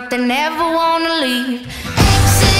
but they never wanna leave. Exit